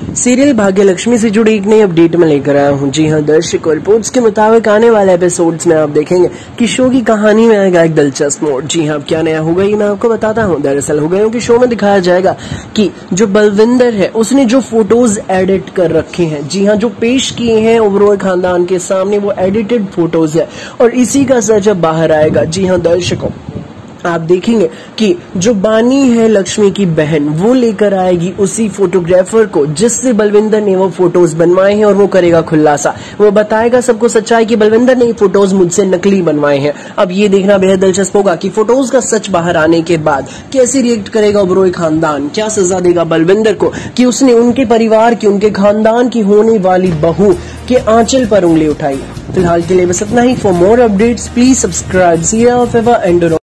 Serial भाग्य लक्ष्मी से जुड़ी एक नई अपडेट में लेकर आया हूँ। जी हाँ दर्शक रिपोर्ट्स के मुताबिक आने वाले एपिसोड्स में आप देखेंगे कि शो की कहानी में आएगा एक दिलचस्प मोड। जी हाँ क्या नया होगा ये मैं आपको बताता हूँ। दरअसल हो गया कि शो में दिखाया जाएगा कि जो बलविंदर है, उसने जो फ़ोटोज़ एडिट कर रखे हैं, जी हाँ जो पेश किए हैं ओवरऑल खानदान के सामने वो एडिटेड फ़ोटोज़ है और इसी का सच बाहर आएगा। जी हाँ दर्शकों आप देखेंगे कि जो बानी है लक्ष्मी की बहन, वो लेकर आएगी उसी फोटोग्राफर को, जिससे बलविंदर ने वो फ़ोटोज़ बनवाए हैं और वो करेगा खुलासा। वो बताएगा सबको सच्चाई कि बलविंदर ने फ़ोटोज़ मुझसे नकली बनवाए हैं। अब ये देखना बेहद दिलचस्प होगा कि फ़ोटोज़ का सच बाहर आने के बाद कैसे रिएक्ट करेगा उबरोई खानदान? क्या सजा देगा बलविंदर को कि उसने उनके परिवार की, उनके खानदान की होने वाली बहू के आंचल पर उंगली उठाई? फ़िलहाल के लिए बस इतना ही। For more updates please subscribe and